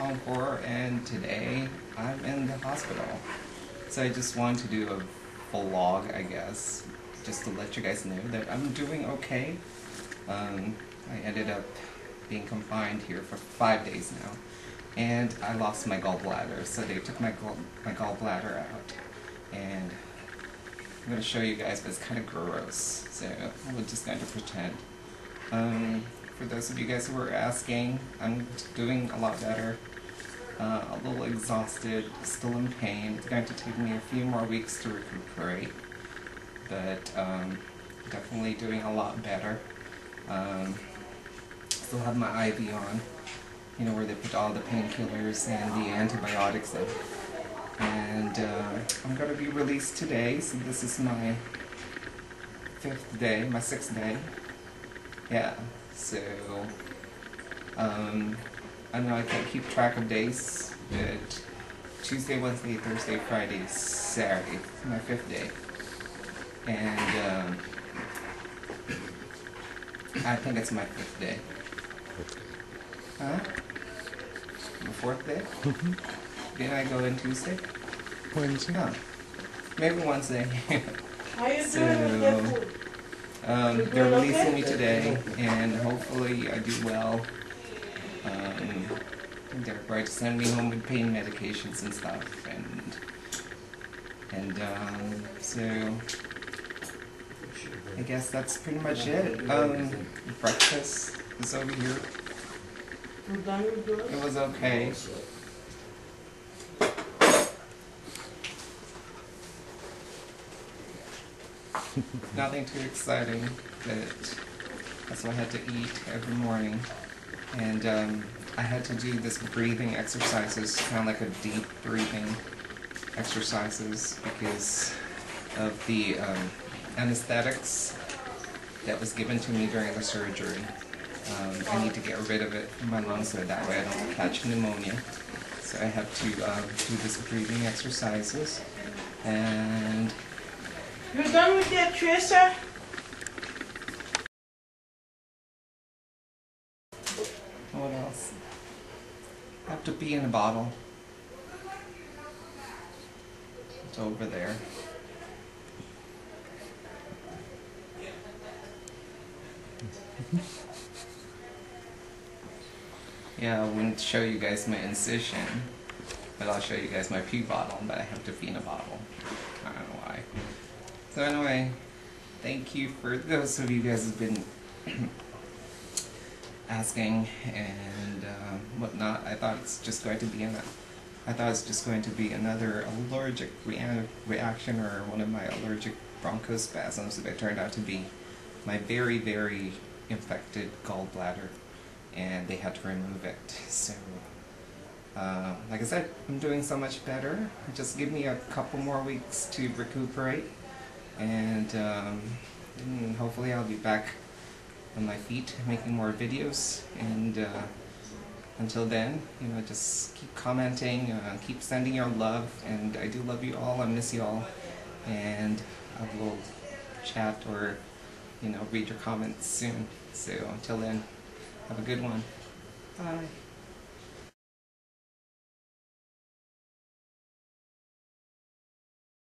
welcome to and today I'm in the hospital. So I just wanted to do a vlog, I guess, just to let you guys know that I'm doing okay. Um, I ended up being confined here for five days now, and I lost my gallbladder, so they took my, gall my gallbladder out, and I'm going to show you guys, but it's kind of gross, so I'm just going to pretend. Um, for those of you guys who were asking, I'm doing a lot better. Uh, a little exhausted, still in pain. It's going to take me a few more weeks to recuperate, but um, definitely doing a lot better. Um, still have my IV on, you know, where they put all the painkillers and the antibiotics in. And uh, I'm going to be released today, so this is my fifth day, my sixth day. Yeah, so, um, I know I can't keep track of days, but Tuesday, Wednesday, Thursday, Friday, Saturday, my fifth day. And, um, I think it's my fifth day. Huh? My fourth day? Didn't I go in Tuesday? Wednesday. No. Maybe Wednesday. How you So, doing with? Um, they're releasing okay? me today, and hopefully I do well. Um, they're going to send me home with pain medications and stuff, and and um, so I guess that's pretty much it. Um, breakfast is over here. You done with yours? It was okay. Nothing too exciting, but that's what I had to eat every morning. And um, I had to do this breathing exercises, kind of like a deep breathing exercises because of the um, anesthetics that was given to me during the surgery. Um, I need to get rid of it in my lungs so that way I don't catch pneumonia. So I have to um, do this breathing exercises. And You're done with your tracer? what else? I have to be in a bottle. It's over there. Yeah, I wouldn't show you guys my incision, but I'll show you guys my pee bottle, but I have to pee in a bottle. I don't know why. So anyway, thank you for those of you guys who've been asking and um, whatnot. I thought it's just going to be an, I thought it's just going to be another allergic rea- reaction or one of my allergic bronchospasms, but it turned out to be my very, very infected gallbladder, and they had to remove it. So, uh, like I said, I'm doing so much better. Just give me a couple more weeks to recuperate, and, um, and hopefully I'll be back on my feet making more videos. And uh, until then, you know, just keep commenting, uh, keep sending your love, and I do love you all. I miss you all, and I will chat or you know read your comments soon. So until then, have a good one. Bye.